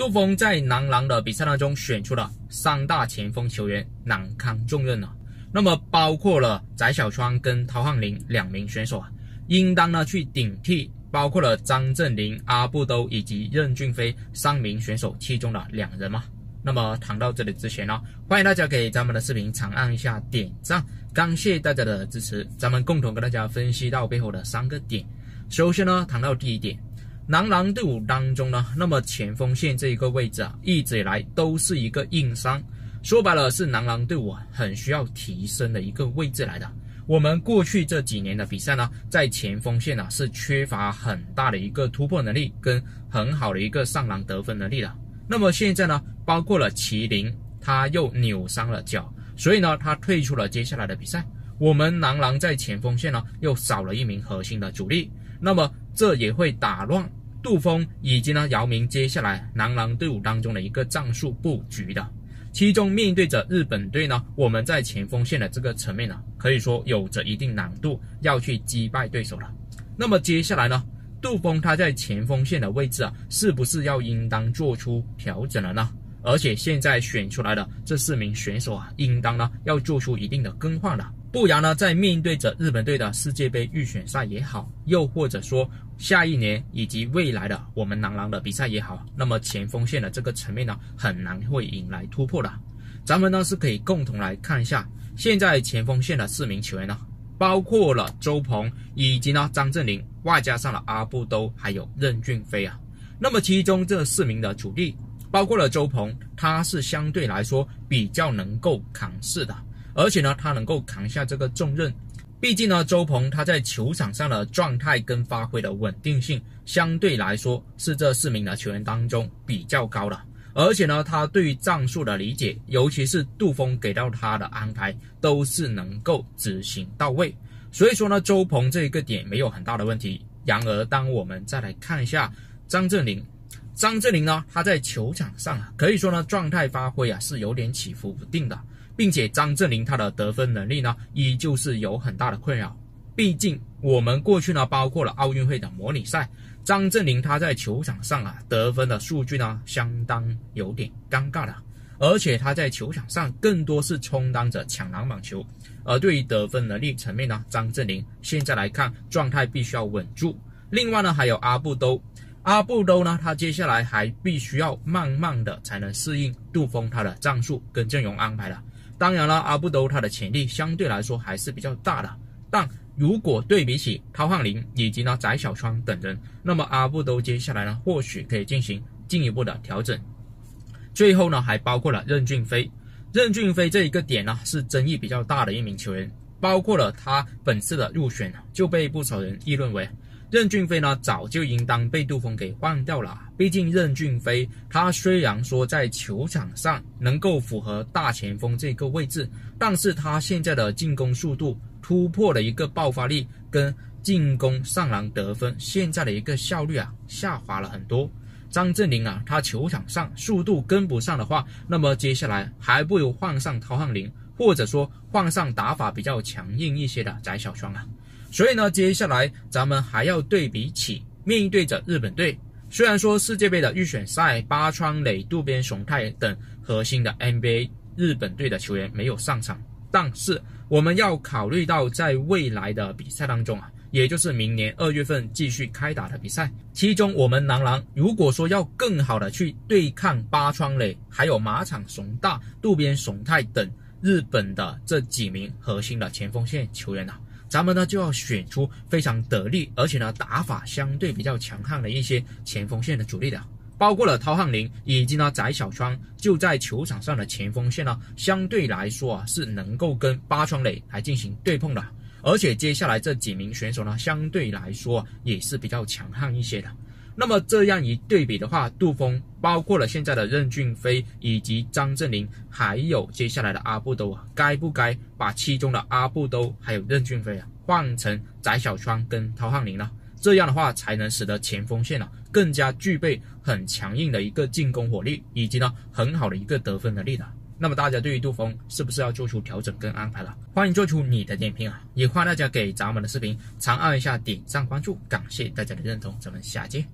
杜峰在男篮的比赛当中选出了三大前锋球员，难堪重任了。那么包括了翟小川跟陶汉林两名选手啊，应当呢去顶替包括了张镇麟、阿布都以及任骏飞三名选手其中的两人嘛。那么谈到这里之前呢，欢迎大家给咱们的视频长按一下点赞，感谢大家的支持。咱们共同跟大家分析到背后的三个点。首先呢，谈到第一点。男篮队伍当中呢，那么前锋线这一个位置啊，一直以来都是一个硬伤。说白了，是男篮队伍很需要提升的一个位置来的。我们过去这几年的比赛呢，在前锋线呢是缺乏很大的一个突破能力跟很好的一个上篮得分能力的。那么现在呢，包括了麒麟，他又扭伤了脚，所以呢，他退出了接下来的比赛。我们男篮在前锋线呢又少了一名核心的主力，那么这也会打乱。杜峰以及呢姚明接下来男篮队伍当中的一个战术布局的，其中面对着日本队呢，我们在前锋线的这个层面呢，可以说有着一定难度要去击败对手了。那么接下来呢，杜峰他在前锋线的位置啊，是不是要应当做出调整了呢？而且现在选出来的这四名选手啊，应当呢要做出一定的更换了。不然呢，在面对着日本队的世界杯预选赛也好，又或者说下一年以及未来的我们男篮的比赛也好，那么前锋线的这个层面呢，很难会引来突破的。咱们呢是可以共同来看一下，现在前锋线的四名球员呢，包括了周鹏以及呢张镇麟，外加上了阿布都还有任骏飞啊。那么其中这四名的主力，包括了周鹏，他是相对来说比较能够扛事的。而且呢，他能够扛下这个重任，毕竟呢，周鹏他在球场上的状态跟发挥的稳定性，相对来说是这四名的球员当中比较高的。而且呢，他对于战术的理解，尤其是杜峰给到他的安排，都是能够执行到位。所以说呢，周鹏这一个点没有很大的问题。然而，当我们再来看一下张镇麟，张镇麟呢，他在球场上啊，可以说呢，状态发挥啊是有点起伏不定的。并且张镇麟他的得分能力呢，依旧是有很大的困扰。毕竟我们过去呢，包括了奥运会的模拟赛，张镇麟他在球场上啊得分的数据呢，相当有点尴尬的。而且他在球场上更多是充当着抢篮板球。而对于得分能力层面呢，张镇麟现在来看状态必须要稳住。另外呢，还有阿布都，阿布都呢，他接下来还必须要慢慢的才能适应杜峰他的战术跟阵容安排了。当然了，阿布都他的潜力相对来说还是比较大的，但如果对比起陶汉林以及呢翟小川等人，那么阿布都接下来呢或许可以进行进一步的调整。最后呢还包括了任骏飞，任骏飞这一个点呢是争议比较大的一名球员，包括了他本次的入选就被不少人议论为。任骏飞呢，早就应当被杜峰给换掉了。毕竟任骏飞他虽然说在球场上能够符合大前锋这个位置，但是他现在的进攻速度、突破的一个爆发力跟进攻上篮得分，现在的一个效率啊下滑了很多。张镇麟啊，他球场上速度跟不上的话，那么接下来还不如换上陶汉林，或者说换上打法比较强硬一些的翟小川啊。所以呢，接下来咱们还要对比起面对着日本队。虽然说世界杯的预选赛，八川磊、渡边雄太等核心的 NBA 日本队的球员没有上场，但是我们要考虑到在未来的比赛当中啊，也就是明年二月份继续开打的比赛，其中我们男篮如果说要更好的去对抗八川磊，还有马场雄大、渡边雄太等日本的这几名核心的前锋线球员啊。咱们呢就要选出非常得力，而且呢打法相对比较强悍的一些前锋线的主力的，包括了陶汉林以及呢翟小川，就在球场上的前锋线呢，相对来说啊是能够跟八川磊来进行对碰的，而且接下来这几名选手呢，相对来说也是比较强悍一些的。那么这样一对比的话，杜峰包括了现在的任骏飞以及张镇麟，还有接下来的阿布都啊，该不该把其中的阿布都还有任骏飞啊换成翟小川跟陶汉林呢？这样的话才能使得前锋线啊更加具备很强硬的一个进攻火力，以及呢很好的一个得分能力的。那么大家对于杜峰是不是要做出调整跟安排了？欢迎做出你的点评啊！也欢迎大家给咱们的视频长按一下点赞关注，感谢大家的认同，咱们下期。